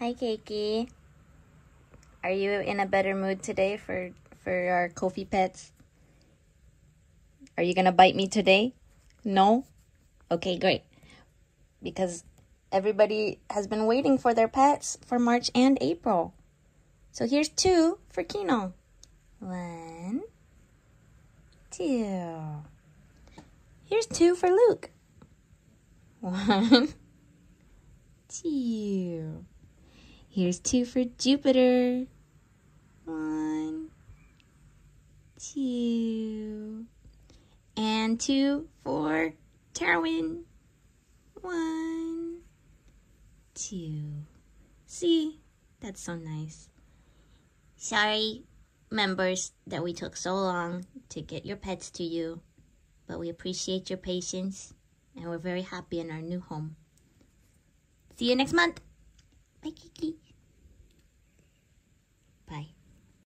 Hi, Cakey. Are you in a better mood today for for our Ko-Fi pets? Are you gonna bite me today? No? Okay, great. Because everybody has been waiting for their pets for March and April. So here's two for Kino. One, two. Here's two for Luke. One, two. Here's two for Jupiter. One, two. And two for Tarwin. One, two. See? That's so nice. Sorry, members, that we took so long to get your pets to you, but we appreciate your patience and we're very happy in our new home. See you next month.